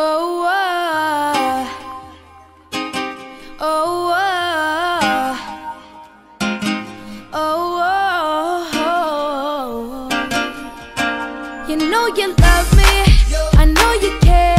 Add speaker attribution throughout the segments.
Speaker 1: Oh, uh, oh, uh, oh, oh, You know you love me. I know you care.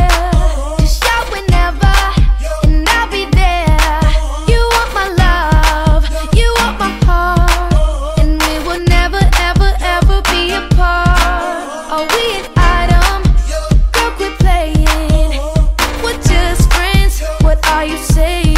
Speaker 1: Are you saying?